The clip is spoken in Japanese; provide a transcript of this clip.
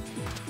あ!